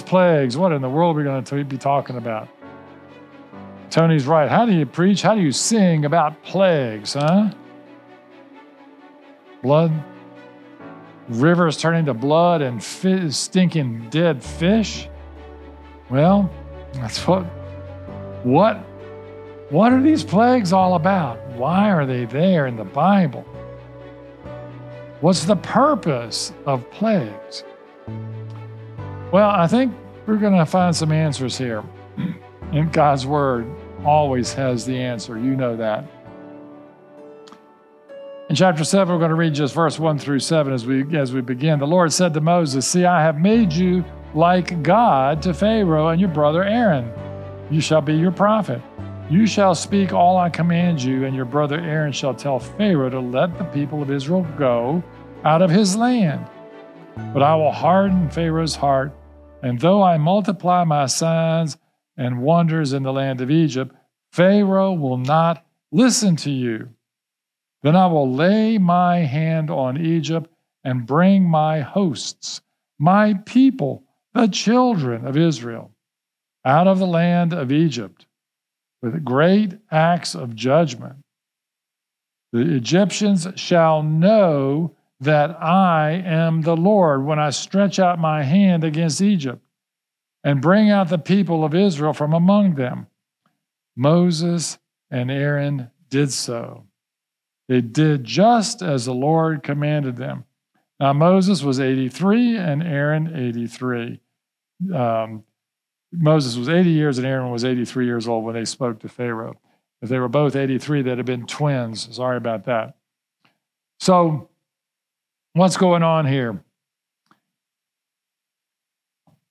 plagues. What in the world are we going to be talking about? Tony's right. How do you preach? How do you sing about plagues, huh? Blood, rivers turning to blood and fi- stinking dead fish? Well, that's what what what are these plagues all about? Why are they there in the Bible? What's the purpose of plagues? Well, I think we're going to find some answers here. And God's word always has the answer. You know that. In chapter 7, we're going to read just verse 1 through 7 as we as we begin. The Lord said to Moses, See, I have made you like God to Pharaoh and your brother Aaron. You shall be your prophet. You shall speak all I command you, and your brother Aaron shall tell Pharaoh to let the people of Israel go out of his land. But I will harden Pharaoh's heart, and though I multiply my signs and wonders in the land of Egypt, Pharaoh will not listen to you. Then I will lay my hand on Egypt and bring my hosts, my people, the children of Israel, out of the land of Egypt with great acts of judgment. The Egyptians shall know that I am the Lord when I stretch out my hand against Egypt and bring out the people of Israel from among them. Moses and Aaron did so. They did just as the Lord commanded them. Now, Moses was 83 and Aaron 83. Um, Moses was 80 years and Aaron was 83 years old when they spoke to Pharaoh. If they were both 83, they'd have been twins. Sorry about that. So, what's going on here?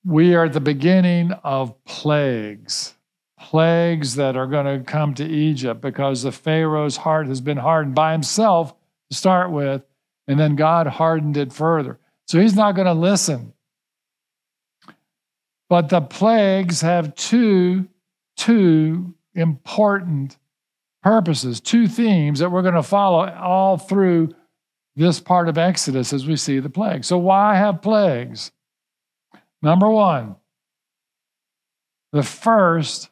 We are at the beginning of plagues, plagues that are going to come to Egypt because the Pharaoh's heart has been hardened by himself to start with, and then God hardened it further. So he's not going to listen. But the plagues have two, two important purposes, two themes that we're going to follow all through this part of Exodus as we see the plague. So, why have plagues? Number one, the first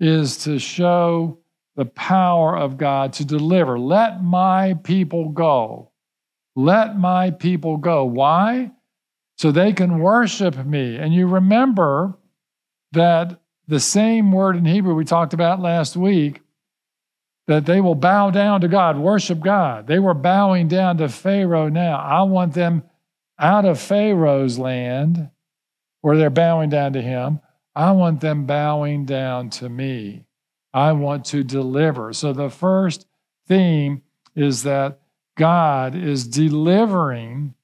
is to show the power of God to deliver. Let my people go. Let my people go. Why? so they can worship me. And you remember that the same word in Hebrew we talked about last week that they will bow down to God, worship God. They were bowing down to Pharaoh now. I want them out of Pharaoh's land where they're bowing down to him. I want them bowing down to me. I want to deliver. So the first theme is that God is delivering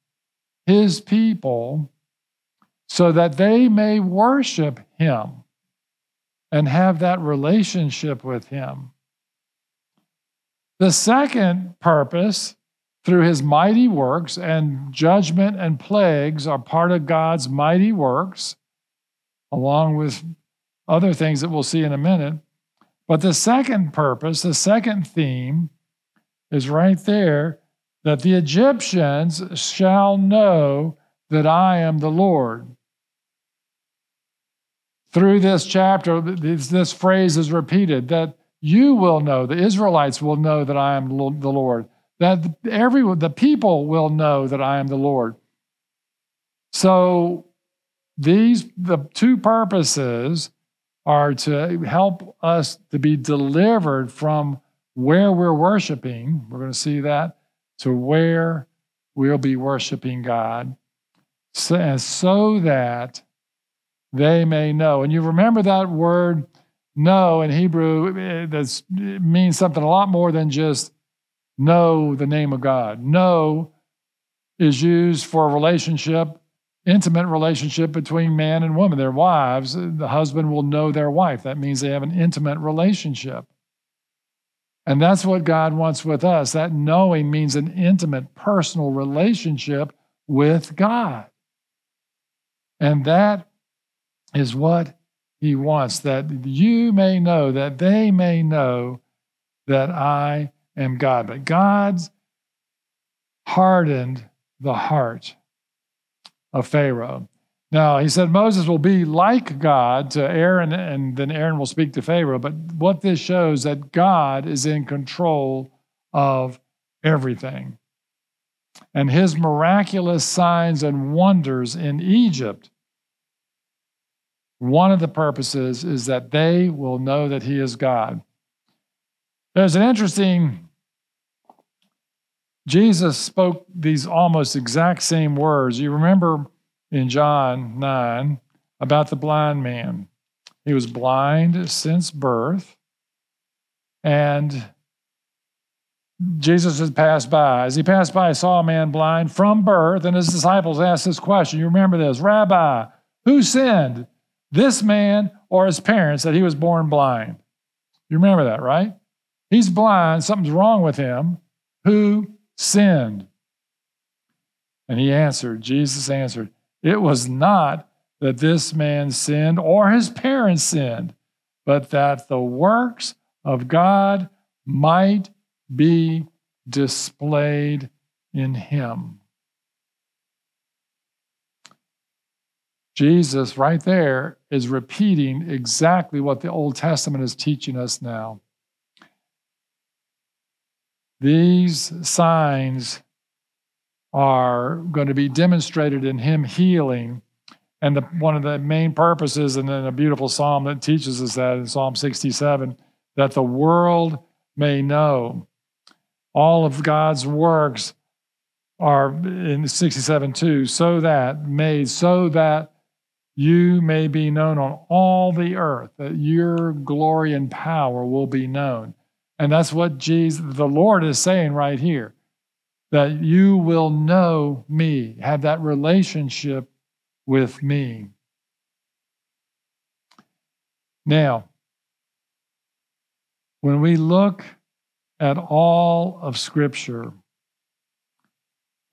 his people so that they may worship him and have that relationship with him. The second purpose, through his mighty works, and judgment and plagues are part of God's mighty works, along with other things that we'll see in a minute. But the second purpose, the second theme, is right there that the Egyptians shall know that I am the Lord. Through this chapter, this, phrase is repeated that you will know, the Israelites will know that I am the Lord, that everyone, the people will know that I am the Lord. So these the two purposes are to help us to be delivered from where we're worshiping. We're going to see that to where we'll be worshiping God, so, so that they may know. And you remember that word know in Hebrew eh, that eh, means something a lot more than just know the name of God. Know is used for a relationship, intimate relationship between man and woman, their wives. The husband will know their wife. That means they have an intimate relationship. And that's what God wants with us. That knowing means an intimate, personal relationship with God. And that is what He wants that you may know, that they may know that I am God. But God's hardened the heart of Pharaoh. Now, he said Moses will be like God to Aaron, and then Aaron will speak to Pharaoh. But what this shows that God is in control of everything. And his miraculous signs and wonders in Egypt, one of the purposes is that they will know that he is God. There's an interesting, Jesus spoke these almost exact same words. You remember in John 9 about the blind man. He was blind since birth, and Jesus had passed by. As he passed by, he saw a man blind from birth, and his disciples asked this question. You remember this Rabbi, who sinned, this man or his parents, that he was born blind? You remember that, right? He's blind, something's wrong with him. Who sinned? And he answered, Jesus answered, it was not that this man sinned or his parents sinned, but that the works of God might be displayed in him. Jesus, right there, is repeating exactly what the Old Testament is teaching us now. These signs are going to be demonstrated in him healing. And the, one of the main purposes, and then a beautiful psalm that teaches us that in Psalm 67, that the world may know all of God's works are in 67 2, so that made, so that you may be known on all the earth, that your glory and power will be known. And that's what Jesus, the Lord is saying right here that you will know me, have that relationship with me. Now, when we look at all of Scripture,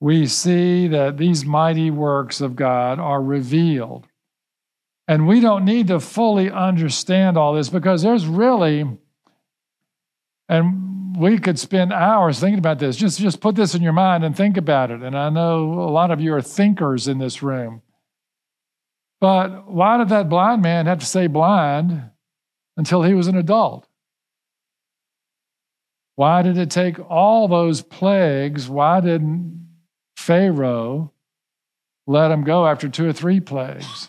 we see that these mighty works of God are revealed. And we don't need to fully understand all this because there's really, and we could spend hours thinking about this. Just, just put this in your mind and think about it. And I know a lot of you are thinkers in this room. But why did that blind man have to stay blind until he was an adult? Why did it take all those plagues? Why didn't Pharaoh let him go after two or three plagues?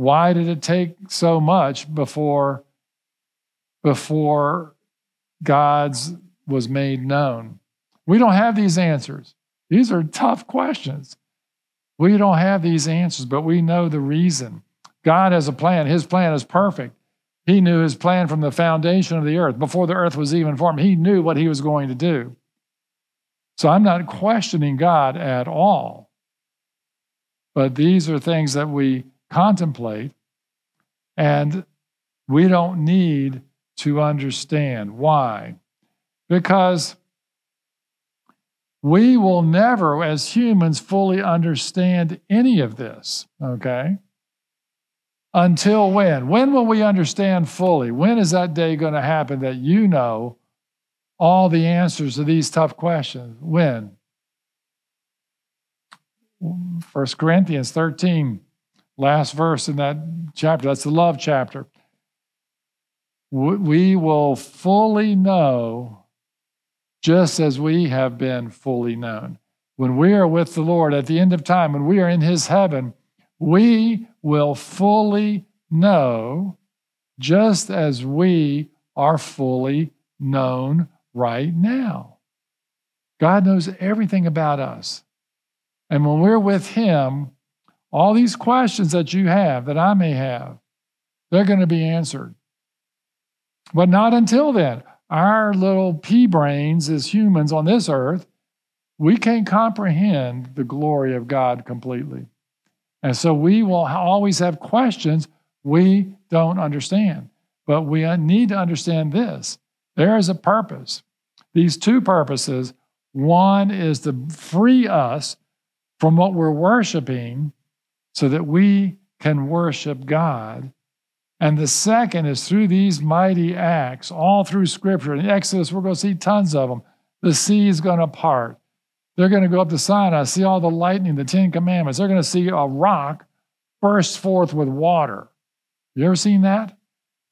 Why did it take so much before, before God's was made known? We don't have these answers. These are tough questions. We don't have these answers, but we know the reason. God has a plan. His plan is perfect. He knew his plan from the foundation of the earth. Before the earth was even formed, he knew what he was going to do. So I'm not questioning God at all. But these are things that we contemplate, and we don't need to understand. Why? Because we will never, as humans, fully understand any of this, okay? Until when? When will we understand fully? When is that day going to happen that you know all the answers to these tough questions? When? 1 Corinthians 13, last verse in that chapter. That's the love chapter we will fully know just as we have been fully known. When we are with the Lord at the end of time, when we are in his heaven, we will fully know just as we are fully known right now. God knows everything about us. And when we're with him, all these questions that you have, that I may have, they're going to be answered. But not until then. Our little pea brains as humans on this earth, we can't comprehend the glory of God completely. And so we will always have questions we don't understand. But we uh, need to understand this there is a purpose. These two purposes one is to free us from what we're worshiping so that we can worship God and the second is through these mighty acts, all through Scripture. In Exodus, we're going to see tons of them. The sea is going to part. They're going to go up to Sinai, see all the lightning, the Ten Commandments. They're going to see a rock burst forth with water. You ever seen that?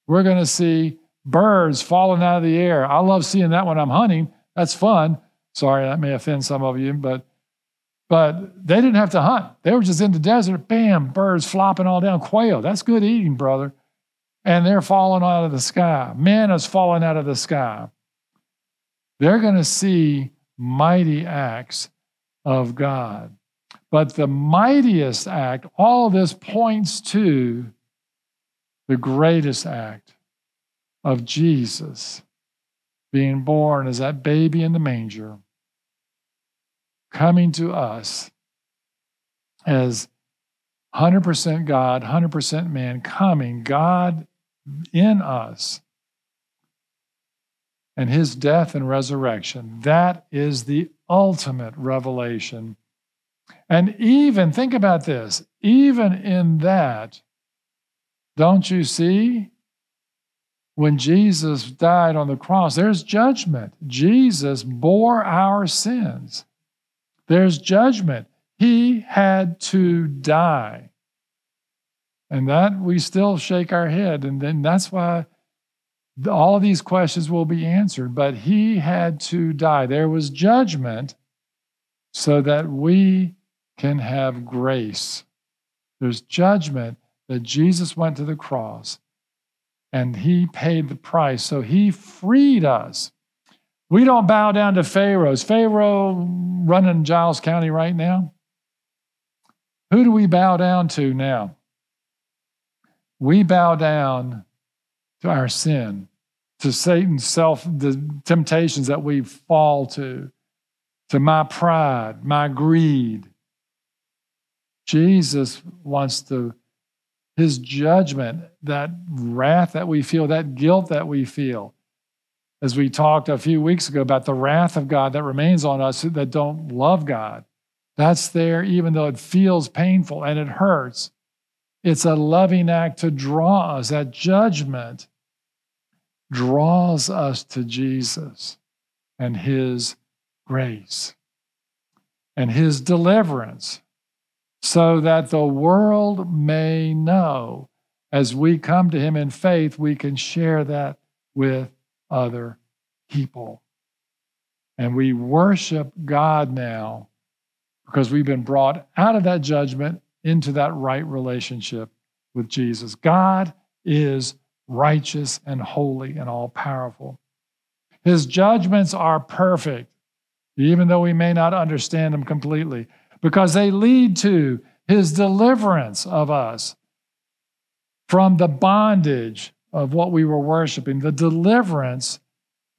We're going to see birds falling out of the air. I love seeing that when I'm hunting. That's fun. Sorry, that may offend some of you, but but they didn't have to hunt. They were just in the desert. Bam, birds flopping all down. Quail. That's good eating, brother. And they're falling out of the sky. Manna's falling out of the sky. They're going to see mighty acts of God. But the mightiest act, all this points to the greatest act of Jesus being born as that baby in the manger, coming to us as 100% God, 100% man, coming, God in us, and his death and resurrection. That is the ultimate revelation. And even, think about this, even in that, don't you see? When Jesus died on the cross, there's judgment. Jesus bore our sins. There's judgment. He had to die. And that we still shake our head. And then that's why all these questions will be answered. But he had to die. There was judgment so that we can have grace. There's judgment that Jesus went to the cross and he paid the price. So he freed us. We don't bow down to Pharaohs. Pharaoh running Giles County right now. Who do we bow down to now? We bow down to our sin, to Satan's self, the temptations that we fall to, to my pride, my greed. Jesus wants to his judgment, that wrath that we feel, that guilt that we feel. As we talked a few weeks ago about the wrath of God that remains on us that don't love God. That's there even though it feels painful and it hurts. It's a loving act to draw us. That judgment draws us to Jesus and his grace and his deliverance so that the world may know as we come to him in faith, we can share that with other people. And we worship God now because we've been brought out of that judgment into that right relationship with Jesus. God is righteous and holy and all powerful. His judgments are perfect, even though we may not understand them completely because they lead to his deliverance of us from the bondage of what we were worshiping, the deliverance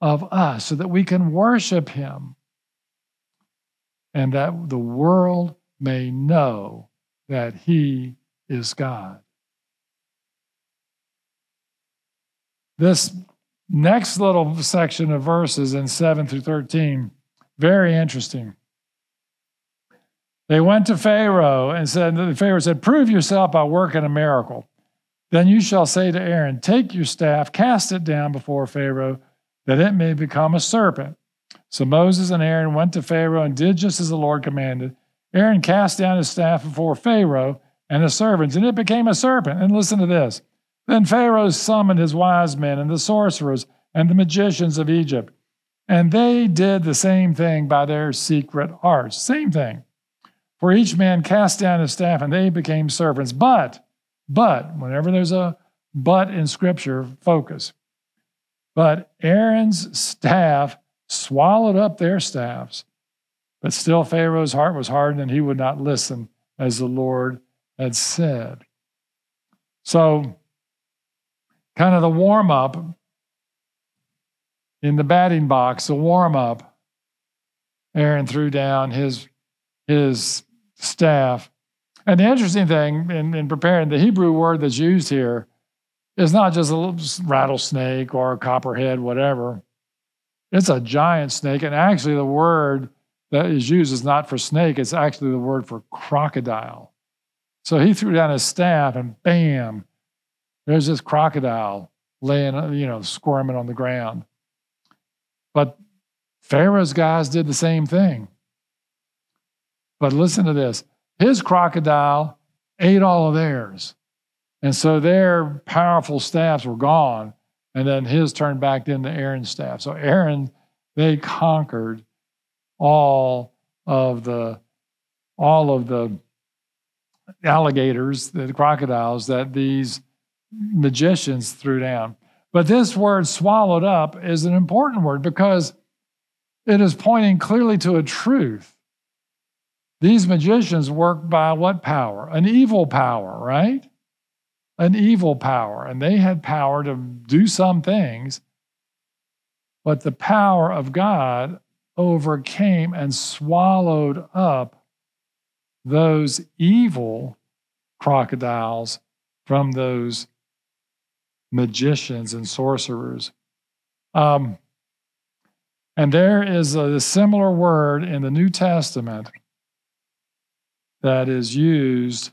of us, so that we can worship him and that the world may know that he is God. This next little section of verses in 7 through 13, very interesting. They went to Pharaoh and said, Pharaoh said, Prove yourself by working a miracle. Then you shall say to Aaron, Take your staff, cast it down before Pharaoh, that it may become a serpent. So Moses and Aaron went to Pharaoh and did just as the Lord commanded. Aaron cast down his staff before Pharaoh and the servants, and it became a serpent. And listen to this. Then Pharaoh summoned his wise men and the sorcerers and the magicians of Egypt, and they did the same thing by their secret arts. Same thing. For each man cast down his staff, and they became servants. But, but, whenever there's a but in Scripture, focus. But Aaron's staff swallowed up their staffs. But still, Pharaoh's heart was hardened, and he would not listen as the Lord had said. So, kind of the warm up in the batting box, the warm up, Aaron threw down his, his staff. And the interesting thing in, in preparing the Hebrew word that's used here is not just a little rattlesnake or a copperhead, whatever. It's a giant snake. And actually, the word that is used is not for snake, it's actually the word for crocodile. So he threw down his staff and bam, there's this crocodile laying, you know, squirming on the ground. But Pharaoh's guys did the same thing. But listen to this his crocodile ate all of theirs. And so their powerful staffs were gone, and then his turned back into Aaron's staff. So Aaron, they conquered all of the all of the alligators, the crocodiles that these magicians threw down. But this word swallowed up is an important word because it is pointing clearly to a truth. These magicians work by what power? An evil power, right? An evil power. And they had power to do some things, but the power of God overcame and swallowed up those evil crocodiles from those magicians and sorcerers. Um, and there is a similar word in the New Testament that is used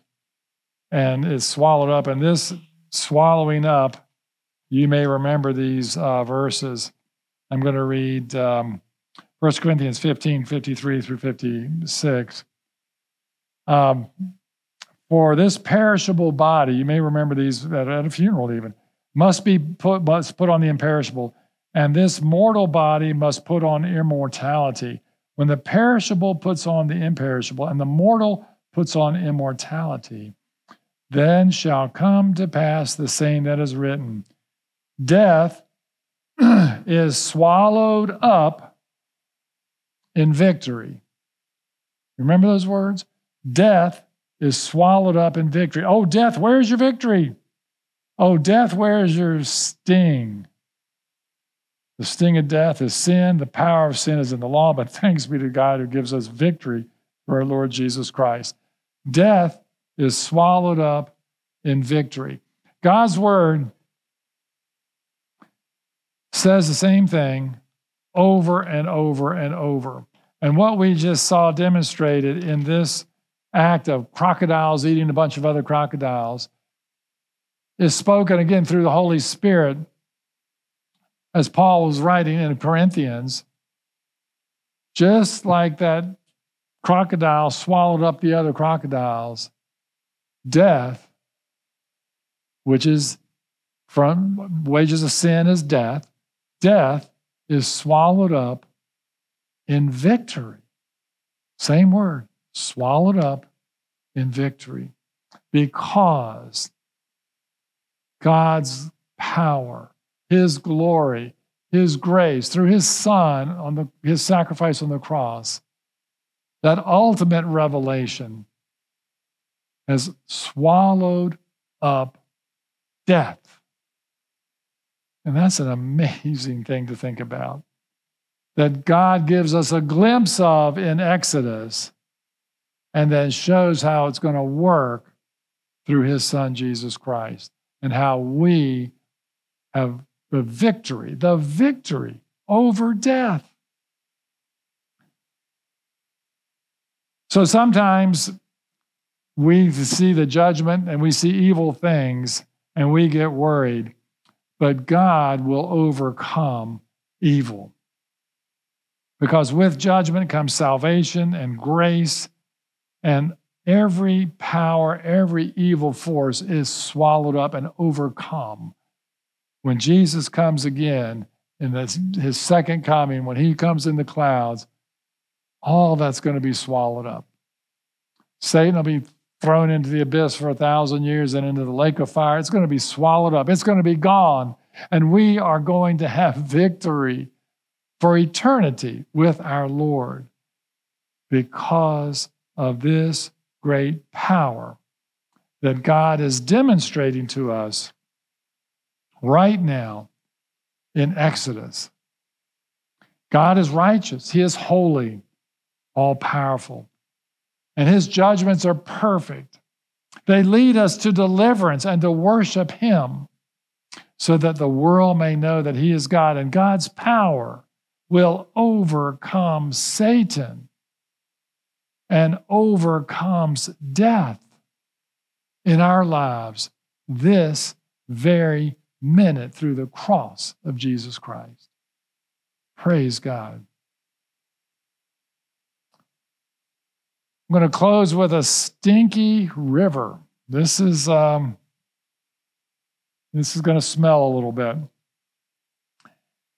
and is swallowed up. And this swallowing up, you may remember these uh, verses. I'm going to read um, 1 Corinthians 15 53 through 56. Um, for this perishable body, you may remember these at, at a funeral even, must be put, must put on the imperishable, and this mortal body must put on immortality. When the perishable puts on the imperishable, and the mortal puts on immortality, then shall come to pass the saying that is written Death is swallowed up in victory. Remember those words? Death is swallowed up in victory. Oh, death, where's your victory? Oh, death, where's your sting? The sting of death is sin. The power of sin is in the law, but thanks be to God who gives us victory through our Lord Jesus Christ. Death is swallowed up in victory. God's word says the same thing over and over and over. And what we just saw demonstrated in this act of crocodiles eating a bunch of other crocodiles is spoken again through the Holy Spirit as Paul was writing in Corinthians. Just like that crocodile swallowed up the other crocodiles, death, which is from wages of sin is death, death is swallowed up in victory. Same word, swallowed up in victory. Because God's power, His glory, His grace through His Son on the, His sacrifice on the cross, that ultimate revelation has swallowed up death. And that's an amazing thing to think about. That God gives us a glimpse of in Exodus and then shows how it's going to work through his son, Jesus Christ, and how we have the victory, the victory over death. So sometimes we see the judgment and we see evil things and we get worried, but God will overcome evil. Because with judgment comes salvation and grace, and every power, every evil force is swallowed up and overcome. When Jesus comes again in this, his second coming, when he comes in the clouds, all that's going to be swallowed up. Satan will be thrown into the abyss for a thousand years and into the lake of fire. It's going to be swallowed up, it's going to be gone. And we are going to have victory for eternity with our Lord because of this great power that God is demonstrating to us right now in Exodus. God is righteous, He is holy, all powerful and his judgments are perfect. They lead us to deliverance and to worship him so that the world may know that he is God and God's power will overcome Satan and overcomes death in our lives this very minute through the cross of Jesus Christ. Praise God. I'm going to close with a stinky river. This is um, this is going to smell a little bit.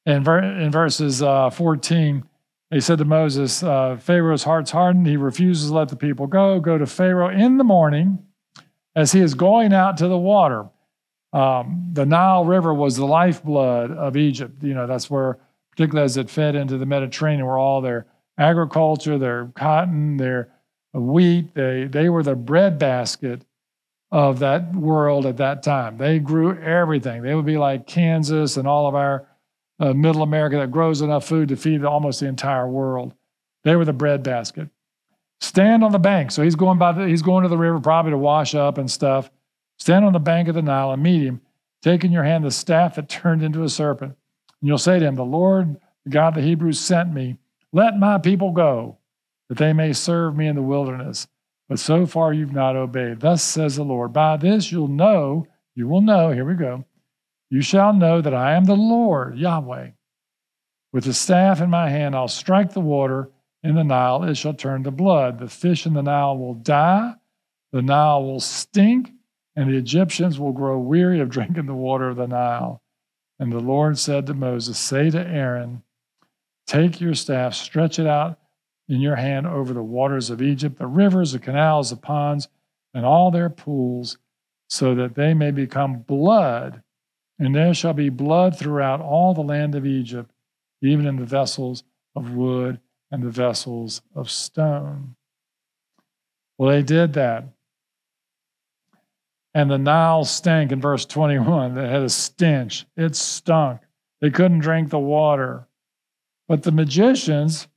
And ver- in verses uh, 14, they said to Moses, uh, Pharaoh's heart's hardened. He refuses to let the people go. Go to Pharaoh in the morning as he is going out to the water. Um, the Nile River was the lifeblood of Egypt. You know, that's where, particularly as it fed into the Mediterranean, where all their agriculture, their cotton, their wheat, they, they were the breadbasket of that world at that time. They grew everything. They would be like Kansas and all of our uh, middle America that grows enough food to feed almost the entire world. They were the breadbasket. Stand on the bank. So he's going by the, he's going to the river probably to wash up and stuff. Stand on the bank of the Nile and meet him, take in your hand the staff that turned into a serpent. And you'll say to him, The Lord, the God of the Hebrews, sent me. Let my people go, that they may serve me in the wilderness. But so far you've not obeyed. Thus says the Lord. By this you'll know, you will know, here we go. You shall know that I am the Lord, Yahweh. With the staff in my hand, I'll strike the water in the Nile, it shall turn to blood. The fish in the Nile will die, the Nile will stink, and the Egyptians will grow weary of drinking the water of the Nile. And the Lord said to Moses, Say to Aaron, Take your staff, stretch it out in your hand over the waters of Egypt, the rivers, the canals, the ponds, and all their pools, so that they may become blood. And there shall be blood throughout all the land of Egypt, even in the vessels of wood and the vessels of stone. Well, they did that. And the Nile stank in verse 21. It had a stench, it stunk. They couldn't drink the water. But the magicians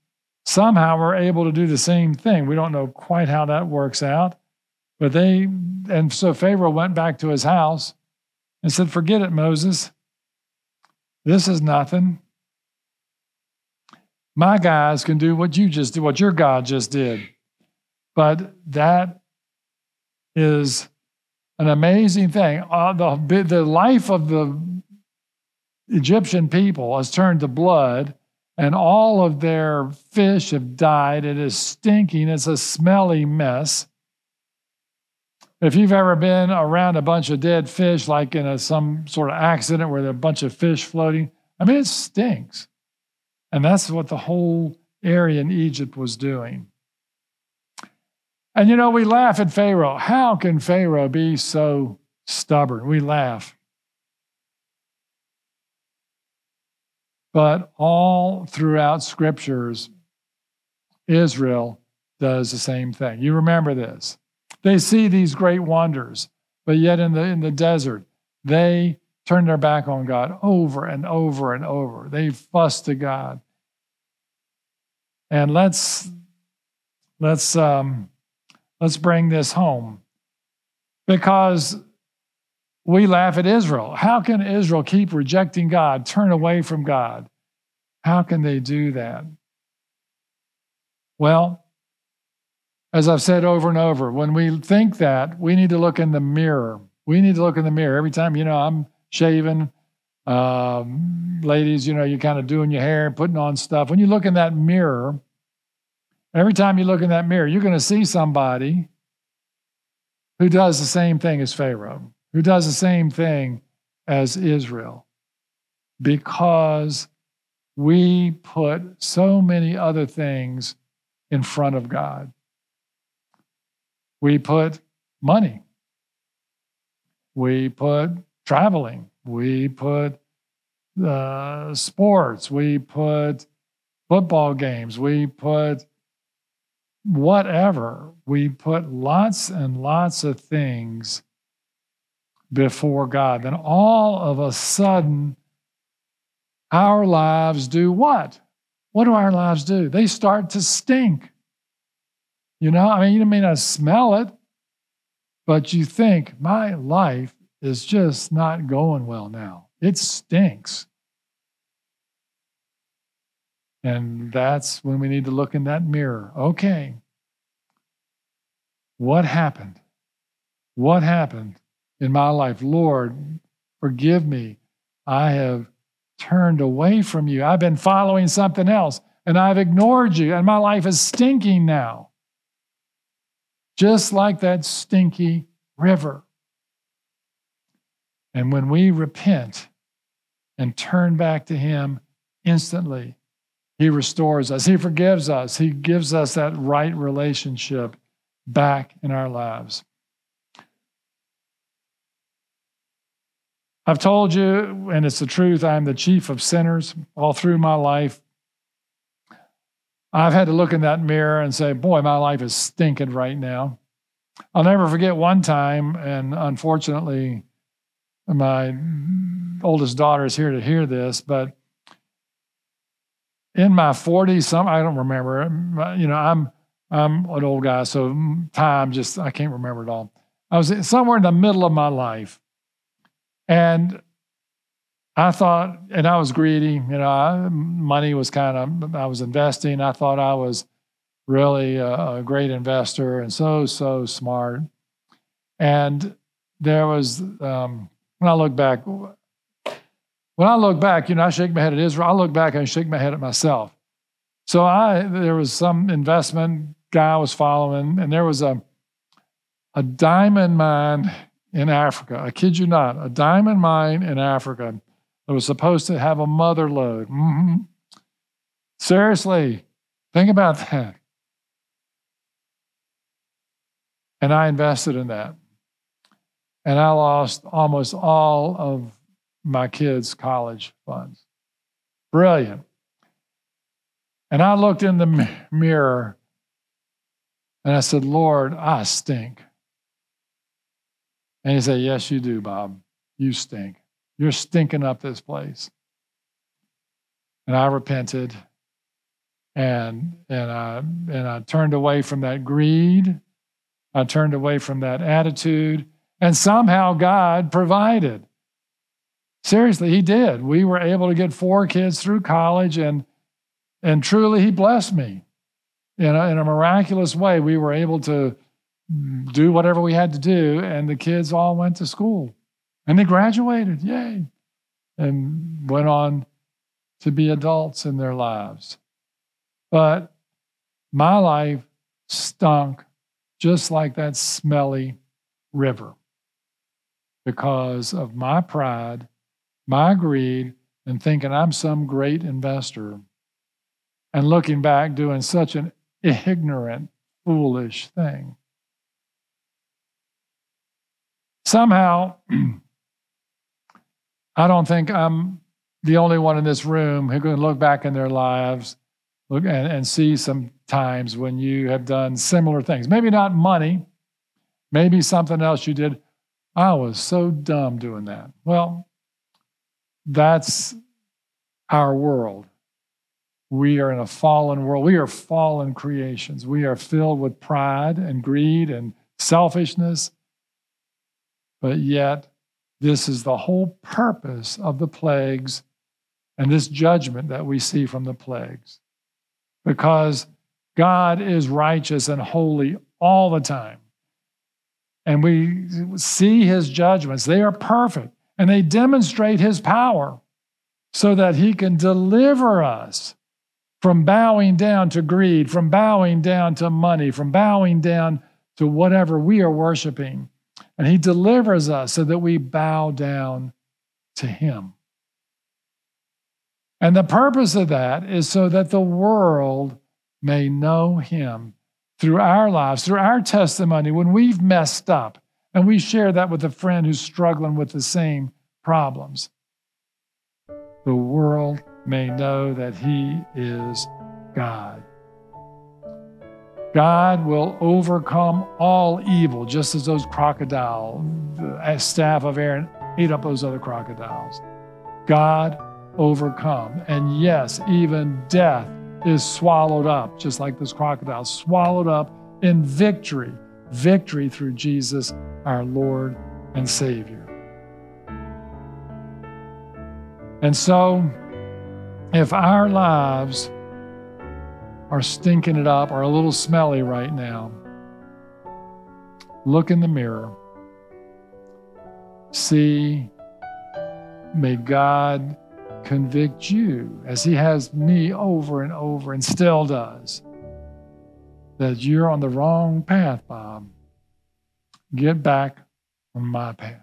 somehow were able to do the same thing. We don't know quite how that works out. But they, and so Pharaoh went back to his house and said, Forget it, Moses. This is nothing. My guys can do what you just did, what your God just did. But that is an amazing thing. Uh, the, the life of the Egyptian people has turned to blood, and all of their fish have died. It is stinking, it's a smelly mess. If you've ever been around a bunch of dead fish, like in a, some sort of accident where there's a bunch of fish floating, I mean, it stinks. And that's what the whole area in Egypt was doing. And you know, we laugh at Pharaoh. How can Pharaoh be so stubborn? We laugh. But all throughout scriptures, Israel does the same thing. You remember this. They see these great wonders, but yet in the, in the desert, they turn their back on God over and over and over. They fuss to God. And let's let's um, let's bring this home because we laugh at Israel. How can Israel keep rejecting God, turn away from God? How can they do that? Well, as I've said over and over, when we think that, we need to look in the mirror. We need to look in the mirror every time, you know, I'm shaving. Um, ladies, you know, you're kind of doing your hair, putting on stuff. When you look in that mirror, every time you look in that mirror, you're going to see somebody who does the same thing as Pharaoh, who does the same thing as Israel, because we put so many other things in front of God. We put money. We put traveling. We put uh, sports. We put football games. We put whatever. We put lots and lots of things before God. Then all of a sudden, our lives do what? What do our lives do? They start to stink. You know, I mean, you may not smell it, but you think, my life is just not going well now. It stinks. And that's when we need to look in that mirror. Okay, what happened? What happened in my life? Lord, forgive me. I have turned away from you. I've been following something else and I've ignored you, and my life is stinking now just like that stinky river. And when we repent and turn back to Him instantly, He restores us, He forgives us, He gives us that right relationship back in our lives. I've told you, and it's the truth, I'm the chief of sinners all through my life. I've had to look in that mirror and say, boy, my life is stinking right now. I'll never forget one time, and unfortunately, my oldest daughter is here to hear this, but in my 40s, some I don't remember. You know, I'm I'm an old guy, so time just I can't remember it all. I was somewhere in the middle of my life, and I thought, and I was greedy. You know, I, money was kind of I was investing. I thought I was really a, a great investor and so so smart. And there was um, when I look back, when I look back, you know, I shake my head at Israel. I look back and shake my head at myself. So I there was some investment guy I was following, and there was a a diamond mine in Africa. I kid you not, a diamond mine in Africa that was supposed to have a mother lode. Mm-hmm. Seriously, think about that. And I invested in that and I lost almost all of my kids' college funds. Brilliant. And I looked in the mirror and I said, Lord, I stink. And he said, Yes, you do, Bob. You stink. You're stinking up this place. And I repented and and I and I turned away from that greed. I turned away from that attitude and somehow God provided. Seriously, He did. We were able to get four kids through college, and, and truly, He blessed me. In a, in a miraculous way, we were able to do whatever we had to do, and the kids all went to school. And they graduated, yay, and went on to be adults in their lives. But my life stunk just like that smelly river because of my pride, my greed, and thinking I'm some great investor. And looking back, doing such an ignorant, foolish thing. Somehow, I don't think I'm the only one in this room who can look back in their lives look and, and see some times when you have done similar things. Maybe not money, maybe something else you did I was so dumb doing that. Well, that's our world. We are in a fallen world. We are fallen creations. We are filled with pride and greed and selfishness. But yet, this is the whole purpose of the plagues and this judgment that we see from the plagues. Because God is righteous and holy all the time and we see his judgments. They are perfect and they demonstrate his power so that he can deliver us from bowing down to greed, from bowing down to money, from bowing down to whatever we are worshiping. And he delivers us so that we bow down to him. And the purpose of that is so that the world may know him through our lives, through our testimony, when we've messed up and we share that with a friend who's struggling with the same problems, the world may know that He is God. God will overcome all evil, just as those crocodiles, the staff of Aaron ate up those other crocodiles. God overcome. And yes, even death is swallowed up, just like this crocodile, swallowed up in victory, victory through Jesus, our Lord and Savior. And so, if our lives are stinking it up are a little smelly right now, look in the mirror. See, may God convict you, as He has me over and over and still does, that you're on the wrong path, Bob. Get back on my path.